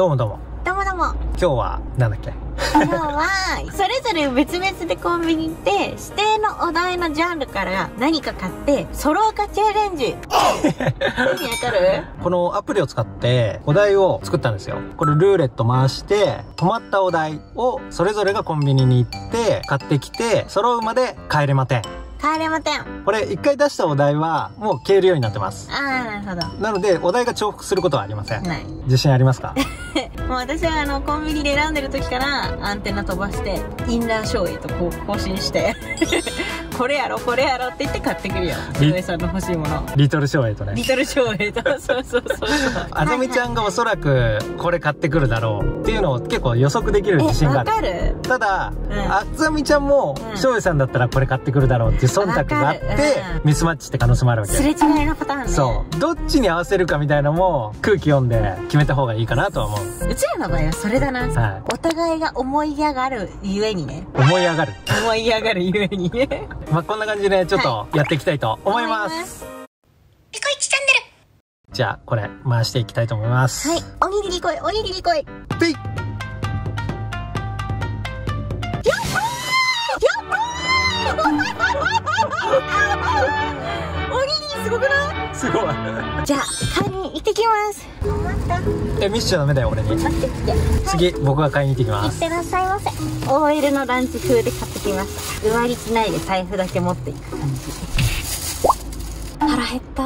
どうもどうも。どうもどうも。今日は、なんだっけ？今日は、それぞれ別々でコンビニ行って、指定のお題のジャンルから何か買って、ソロ化チャレンジ。意味わかる？このアプリを使って、お題を作ったんですよ。これルーレット回して、止まったお題を、それぞれがコンビニに行って、買ってきて、揃うまで帰れません。帰れません。あこれ、一回出したお題は、もう消えるようになってます。ー、なるほど。なので、お題が重複することはありません。ない。自信ありますか？もう私はあの、コンビニで選んでる時から、アンテナ飛ばして、インナーショーへと更新して、これやろ、これやろって言って買ってくるよ。リ上さんの欲しいもの。リトルショーエイトねリ。トルショーへと、そうそうそうそう。あざみちゃんがおそらく、これ買ってくるだろうっていうのを結構予測できる自信がある。かるただ、うんあざみちゃんもう、ん翔平さんだったらこれ買ってくるだろうっていう忖度があってうん、ミスマッチって可能性もあるわけ。すれ違いのパターンね。そう。どっちに合わせるかみたいなのも空気読んで決めた方がいいかなとは思う。うちらの場合はそれだな。はい。お互いが思い上がるゆえにね。思い上がる。思い上がるゆえにね。まあ、こんな感じでちょっとやっていきたいと思います。ピコイチチャンネじゃあ、これ回していきたいと思います。ルはい。おにぎり来い、おにぎり来い。ペイおにぎりすごくないすごい。じゃあ、買いに行ってきます。待った。え、見せちゃダメだよ、俺に。待ってきて。次、僕が買いに行ってきます。いってらっしゃいませ。OL のランチ風で買ってきました。上着着ないで財布だけ持っていく感じ。腹減った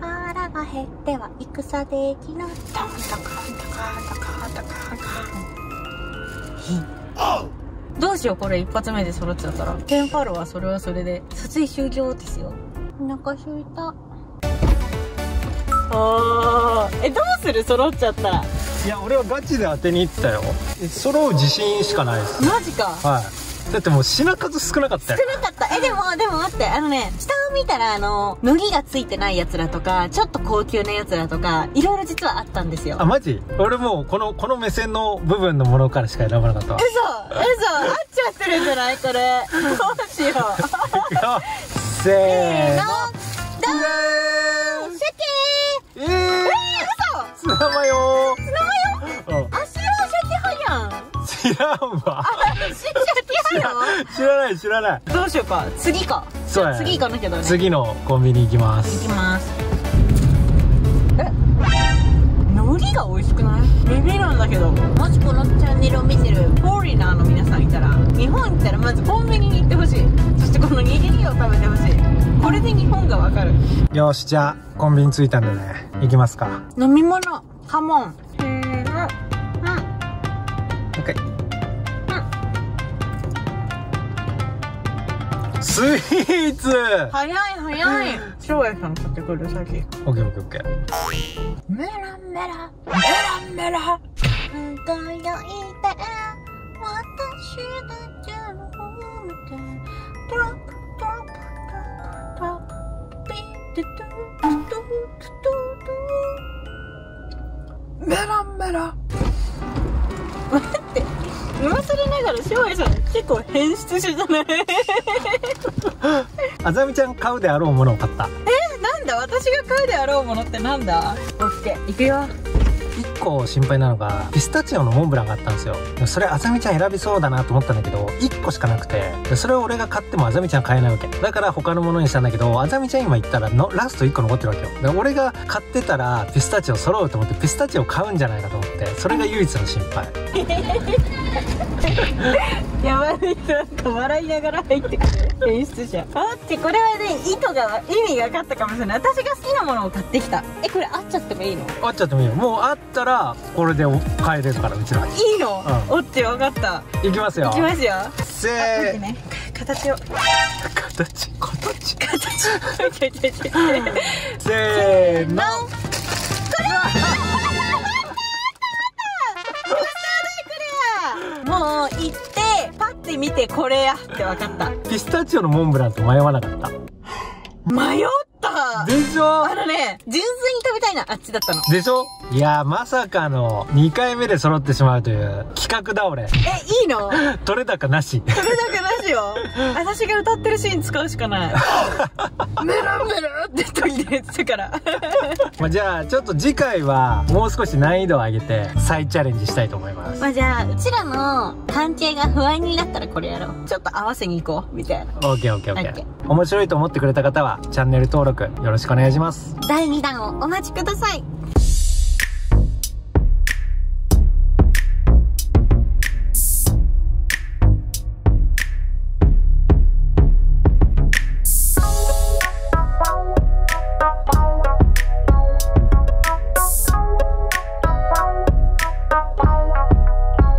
腹が減っては戦できぬ。タンタカンタカンタカンタカンタカン。どうしようこれ一発目で揃っちゃったら。テンパるはそれはそれで。撮影終了ですよ。お腹空いた。あー。え、どうする？揃っちゃったら。いや、俺はガチで当てに行ってたよ。え揃う自信しかないです。マジか。はい。だってもう品数少なかったよ。少なかった。え、でも、でも待って、あのね、下を見たら、あの、麦がついてないやつらとか、ちょっと高級なやつらとか、いろいろ実はあったんですよ。あ、マジ？俺もう、この、この目線の部分のものからしか選ばなかったわ。嘘嘘合っちゃってるんじゃない？これ。どうしよう。せーの。どうらんわ。知らない知らない。ん。どうしようか。次か。そう次行かなきゃだね。次のコンビニ行きま行すき。ます。え？海苔が美味しくない？ビビるんだけど。もしこのチャンネルを見てるフォーリナーの皆さんいたら、日本行ったらまずコンビニに行ってほしい。そしてこの握りを食べてほしい。これで日本がわかる。よし、じゃあ、コンビニ着いたんでね、行きますか。飲み物、カモン。スイーツ早い早い。翔也さん買ってくる、さっき。オッケーオッケーオッケー。メラメラ、メラメラ。輝いて、私たちの方を見て、トラップ、トラップ、トラップ、トラップ、ピットゥトゥトゥトゥトゥメラメラ。待って、今更ながら翔也さん結構変質種じゃないあざみちゃん買うであろうものを買った。なんだ？私が買うであろうものってなんだ？オッケー、いくよ。一個心配なのが、ピスタチオのモンブランがあったんですよ。それあざみちゃん選びそうだなと思ったんだけど、一個しかなくて、でそれを俺が買ってもあざみちゃん買えないわけ。だから他のものにしたんだけど、あざみちゃん今言ったらのラスト一個残ってるわけよ。で俺が買ってたらピスタチオ揃うと思ってピスタチオ買うんじゃないかと思って、それが唯一の心配。やばい人なんか笑いながら入ってくる演出者あってこれはね意図が意味が分かったかもしれない私が好きなものを買ってきたえこれあっちゃってもいいの？あっちゃってもいいよ。もうあったら、これで買えるから、うちら。いいの、うおっち分かった。いきますよ。いきますよ。せー、待ってね。形を。形、形？形？せーの。もう行ってパッて見てこれ。やって分かったピスタチオのモンブランと迷わなかった。迷ったでしょあのね純粋に食べたいなあっちだったの。でしょ？いやまさかの2回目で揃ってしまうという企画倒れえいいの？取れ高なし。それだけなしよ。私が歌ってるシーン使うしかない。メルメルって一人で言ってたから。まあじゃあちょっと次回はもう少し難易度を上げて再チャレンジしたいと思います。まあじゃあうちらの関係が不安になったらこれやろう。ちょっと合わせに行こうみたいな。OKOKOK、OK 面白いと思ってくれた方はチャンネル登録よろしくお願いします第2弾をお待ちください。